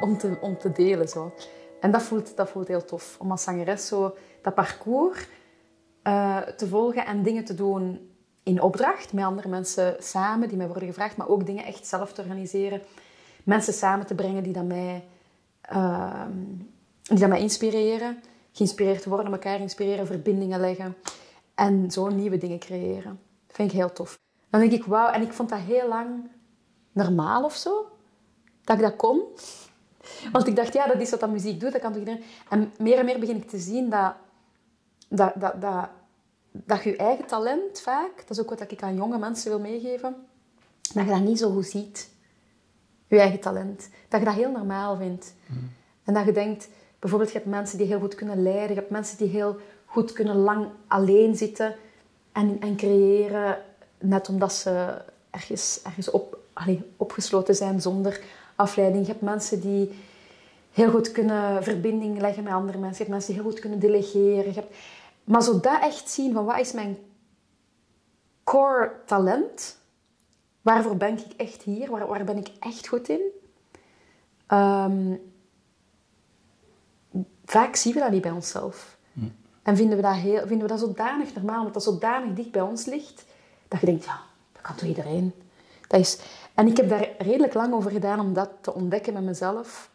om te, om te delen. Zo. En dat voelt, dat voelt heel tof. Om als zangeres zo dat parcours eh, te volgen en dingen te doen in opdracht met andere mensen samen die mij worden gevraagd, maar ook dingen echt zelf te organiseren. Mensen samen te brengen die dat mij, uh, die dat mij inspireren. Geïnspireerd worden, elkaar inspireren, verbindingen leggen. En zo nieuwe dingen creëren. Dat vind ik heel tof. Dan denk ik, wauw. En ik vond dat heel lang normaal of zo. Dat ik dat kon. Want ik dacht, ja, dat is wat dat muziek doet. Dat kan toch iedereen... En meer en meer begin ik te zien dat... Dat, dat, dat, dat je eigen talent vaak... Dat is ook wat ik aan jonge mensen wil meegeven. Dat je dat niet zo goed ziet. Je eigen talent. Dat je dat heel normaal vindt. En dat je denkt... Bijvoorbeeld, je hebt mensen die heel goed kunnen leiden. Je hebt mensen die heel goed kunnen lang alleen zitten en, en creëren. Net omdat ze ergens, ergens op, allez, opgesloten zijn zonder afleiding. Je hebt mensen die heel goed kunnen verbinding leggen met andere mensen. Je hebt mensen die heel goed kunnen delegeren. Je hebt... Maar zo dat echt zien van wat is mijn core talent? Waarvoor ben ik echt hier? Waar, waar ben ik echt goed in? Um, vaak zien we dat niet bij onszelf. Hm. En vinden we, dat heel, vinden we dat zodanig normaal, omdat dat zodanig dicht bij ons ligt, dat je denkt, ja, dat kan toch iedereen? Dat is... En ik heb daar redelijk lang over gedaan om dat te ontdekken met mezelf.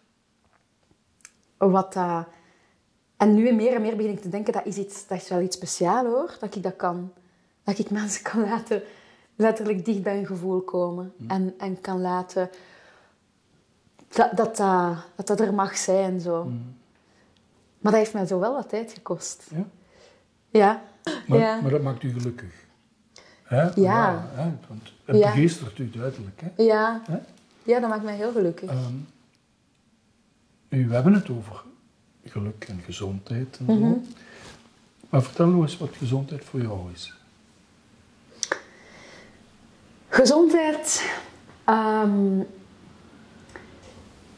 Wat dat... En nu meer en meer begin ik te denken, dat is, iets, dat is wel iets speciaals hoor, dat ik dat kan. Dat ik mensen kan laten letterlijk dicht bij hun gevoel komen. Hm. En, en kan laten... Dat dat, dat, dat, er mag zijn, zo. Hm. Maar dat heeft mij zo wel wat tijd gekost. Ja? Ja. Maar, ja. maar dat maakt u gelukkig. Hè? Ja. hè? Want het Ja. begeestert u duidelijk. Hè? Ja. Hè? ja, dat maakt mij heel gelukkig. Nu, we hebben het over geluk en gezondheid en zo. Mhm. Maar vertel nou eens wat gezondheid voor jou is. Gezondheid ehm,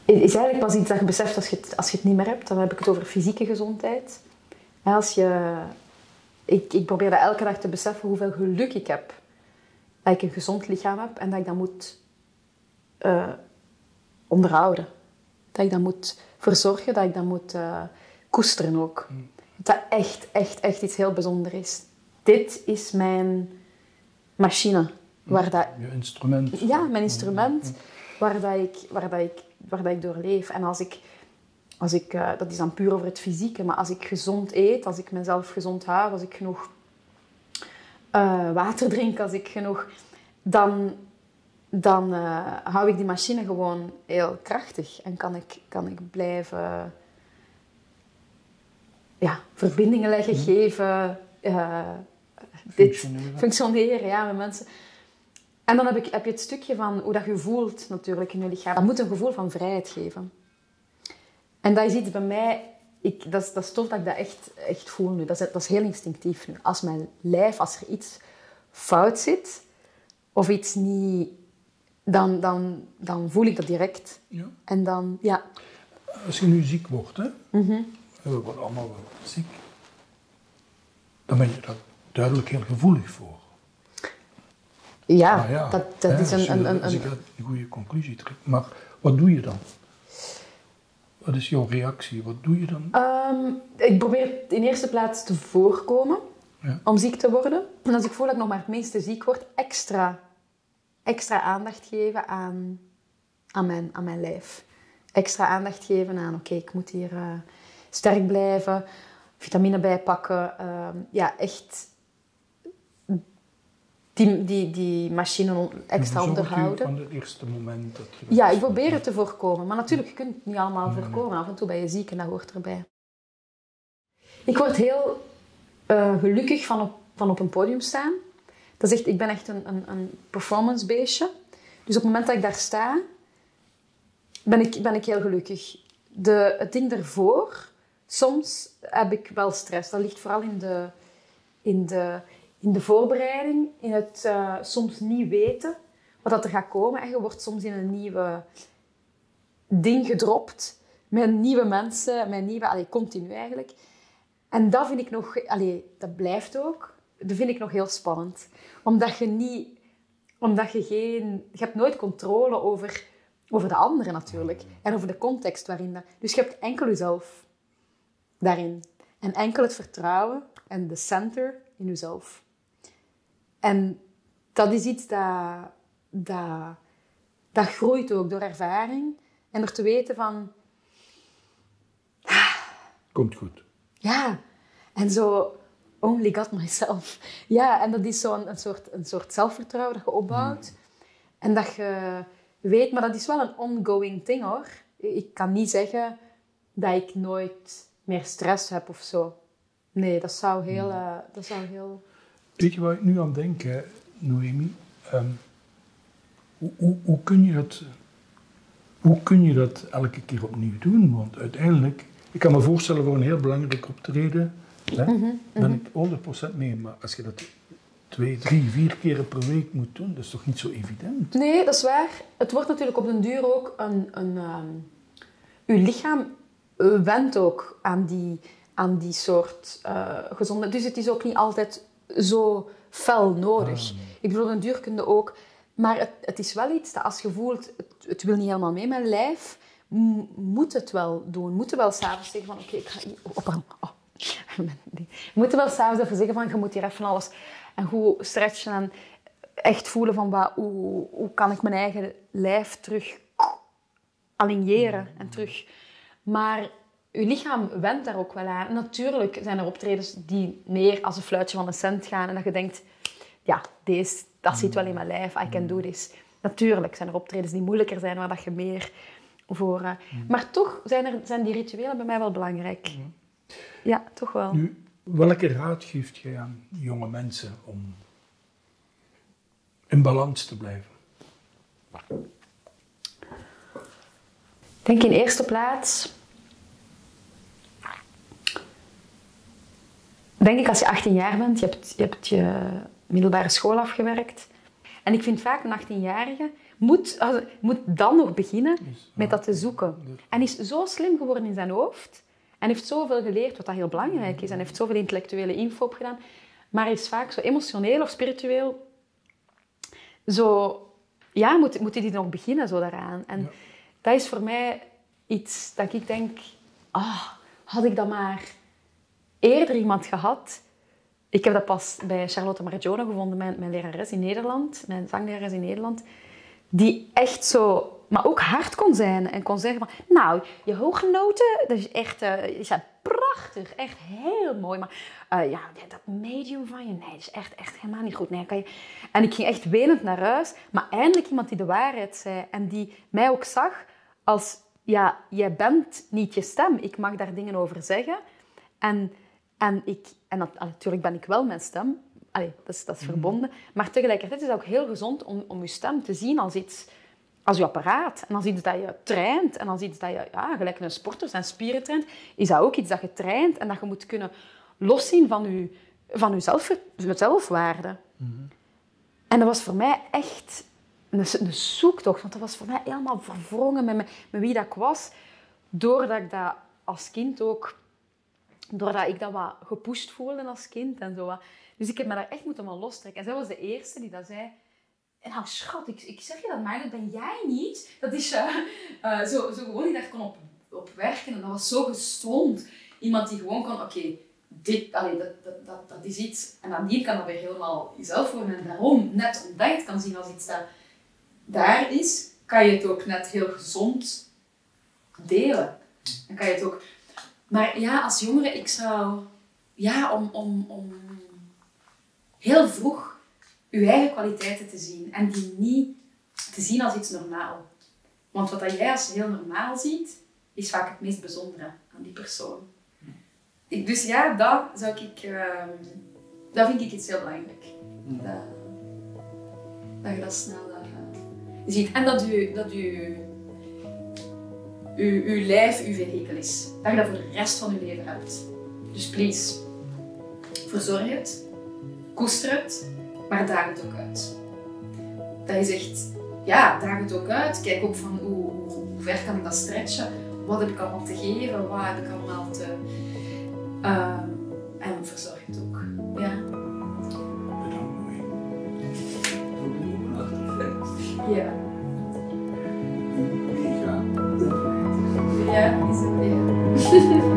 is eigenlijk pas iets dat je beseft als je, het, als je het niet meer hebt. Dan heb ik het over fysieke gezondheid. Als je, ik, ik probeer dat elke dag te beseffen hoeveel geluk ik heb. Dat ik een gezond lichaam heb en dat ik dat moet eh, onderhouden. Dat ik dat moet verzorgen, dat ik dat moet eh, koesteren ook. Dat echt, echt, echt iets heel bijzonders is. Dit is mijn machine. Waar dat, Je instrument. ja, mijn instrument waar, dat ik, waar, dat ik, waar dat ik door leef. En als ik, als ik eh, dat is dan puur over het fysieke, maar als ik gezond eet, als ik mezelf gezond hou, als ik genoeg eh, water drink, als ik genoeg, dan, dan eh, hou ik die machine gewoon heel krachtig en kan ik, kan ik blijven ja, verbindingen leggen, geven, eh, dit, Functioneren. functioneren ja, met mensen. En dan heb, ik, heb je het stukje van hoe dat je voelt natuurlijk in je lichaam. Dat moet een gevoel van vrijheid geven. En dat is iets bij mij... Ik, dat, is, dat is tof dat ik dat echt, echt voel nu. Dat is, dat is heel instinctief nu. Als mijn lijf, als er iets fout zit, of iets niet... Dan, dan, dan voel ik dat direct. Ja. En dan, ja... Als je nu ziek wordt, hè, en we worden allemaal wel ziek, dan ben je daar duidelijk heel gevoelig voor. Ja, dat, dat hè, is als een... je- een, een, Als een- ik uit een goede conclusie trek. Maar wat doe je dan? Wat is jouw reactie? Wat doe je dan? Ehm, ik probeer in eerste plaats te voorkomen Ja. om ziek te worden. En als ik voel dat ik nog maar het minste ziek word, extra, extra aandacht geven aan, aan, mijn, aan mijn lijf. Extra aandacht geven aan, oké, ik moet hier eh, sterk blijven, vitamine bijpakken. ehm, ja, echt die, die, die machine extra onderhouden. Van het eerste moment dat je... Ja, ik probeer het te voorkomen. Maar natuurlijk, je kunt het niet allemaal voorkomen. Af en toe ben je ziek en dat hoort erbij. Ik word heel eh, gelukkig van op, van op een podium staan. Dat is echt, ik ben echt een, een, een performance beestje. Dus op het moment dat ik daar sta, ben ik, ben ik heel gelukkig. De, het ding ervoor, soms heb ik wel stress. Dat ligt vooral in de, in de, in de voorbereiding, in het eh, soms niet weten wat er gaat komen. En je wordt soms in een nieuwe ding gedropt, met nieuwe mensen, met nieuwe, allee, continu eigenlijk. En dat vind ik nog, allee, dat blijft ook, dat vind ik nog heel spannend. Omdat je niet, omdat je geen, je hebt nooit controle over over de anderen natuurlijk. En over de context waarin dat... Dus je hebt enkel jezelf daarin. En enkel het vertrouwen en de center in jezelf. En dat is iets dat, dat, dat groeit ook door ervaring. En door te weten van... Komt goed. Ja, en zo... Only got myself. Ja, en dat is zo'n een soort, een soort zelfvertrouwen dat je opbouwt. En dat je weet... Maar dat is wel een ongoing thing, hoor. Ik kan niet zeggen dat ik nooit meer stress heb of zo. Nee, dat zou heel... eh, dat zou heel... Weet je waar ik nu aan denk, hè, Noemi? Ehm, hoe, hoe, hoe, kun je dat, hoe kun je dat elke keer opnieuw doen? Want uiteindelijk, ik kan me voorstellen voor een heel belangrijk optreden, hè, ben ik 100% mee. Maar als je dat twee, drie, vier keren per week moet doen, dat is toch niet zo evident? Nee, dat is waar. Het wordt natuurlijk op den duur ook een... een ehm, uw lichaam eh, went ook aan die, aan die soort eh gezonde... Dus het is ook niet altijd zo fel nodig. Ik bedoel, op den duur kun je ook... Maar het, het is wel iets dat als je voelt, het, het wil niet helemaal mee met mijn lijf, moet het wel doen. Moet wel s'avonds zeggen van, oké, ik ga hier... Pardon. Oh. Moet wel s'avonds even zeggen van, je moet hier even alles... En goed stretchen en echt voelen van, wat, hoe, hoe kan ik mijn eigen lijf terug aligneren en terug... Maar je lichaam went daar ook wel aan. Natuurlijk zijn er optredens die meer als een fluitje van een cent gaan en dat je denkt, ja, deze, dat zit wel in mijn lijf, I can do this. Natuurlijk zijn er optredens die moeilijker zijn, waar dat je meer voor... eh, Maar toch zijn, er, zijn die rituelen bij mij wel belangrijk. Ja, toch wel. Nu, welke raad geeft jij aan jonge mensen om in balans te blijven? Ik denk in eerste plaats... Denk ik als je 18 jaar bent, je hebt je, hebt je middelbare school afgewerkt. En ik vind vaak een 18-jarige moet, moet dan nog beginnen met dat te zoeken. En is zo slim geworden in zijn hoofd. En heeft zoveel geleerd, wat dat heel belangrijk is. En heeft zoveel intellectuele info opgedaan. Maar is vaak zo emotioneel of spiritueel zo... Ja, moet, moet hij nog beginnen zo daaraan? En Ja. dat is voor mij iets dat ik denk... Ah, had ik dat maar eerder iemand gehad... Ik heb dat pas bij Charlotte Margione gevonden, mijn, lerares in Nederland, mijn zanglerares in Nederland, die echt zo, maar ook hard kon zijn en kon zeggen van, nou, je hoge noten, dat is echt, zijn prachtig, echt heel mooi, maar eh, ja, dat medium van je, nee, dat is echt, echt helemaal niet goed. Nee, kan je... En ik ging echt wenend naar huis, maar eindelijk iemand die de waarheid zei en die mij ook zag als, ja, jij bent niet je stem, ik mag daar dingen over zeggen. En, en, ik, en dat- natuurlijk ben ik wel mijn stem. Allee, dat is, dat is verbonden. Maar tegelijkertijd is het ook heel gezond om, om je stem te zien als iets... Als je apparaat. En als iets dat je traint. En als iets dat je... Ja, gelijk een sporter zijn spieren traint. Is dat ook iets dat je traint. En dat je moet kunnen loszien van je, van je zelf, zelfwaarde. En dat was voor mij echt een, een zoektocht. Want dat was voor mij helemaal verwrongen met, me- met wie dat ik was. Doordat ik dat als kind ook doordat ik dat wat gepusht voelde als kind en zo. Dus ik heb me daar echt moeten van lostrekken. En zij was de eerste die dat zei. Nou, schat, ik, ik zeg je dat maar, dat ben jij niet. Dat is eh, zo, zo gewoon die daar kon op, op werken. En dat was zo gestroomd. Iemand die gewoon kon, oké, dit, dat, dat, dat, is iets. En nadien kan dat weer helemaal jezelf worden. En daarom, net het kan zien als iets dat daar is, kan je het ook net heel gezond delen. Dan kan je het ook maar ja, als jongere, ik zou... Ja, om, om, om heel vroeg je eigen kwaliteiten te zien. En die niet te zien als iets normaal. Want wat dat jij als heel normaal ziet, is vaak het meest bijzondere aan die persoon. Ik, dus ja, dat zou ik... ehm, dat vind ik iets heel belangrijk. Dat, dat je dat snel eh, ziet. En dat u... Dat u uw, uw lijf uw vehikel is. Dat je dat voor de rest van je leven hebt. Dus please, verzorg het, koester het, maar daag het ook uit. Dat is echt, ja, daag het ook uit. Kijk ook van hoe, hoe, ver kan ik dat stretchen? Wat heb ik allemaal te geven? Wat heb ik allemaal te... ehm, en verzorg het ook. Ja. Bedankt, Noemi. Ja. Yeah.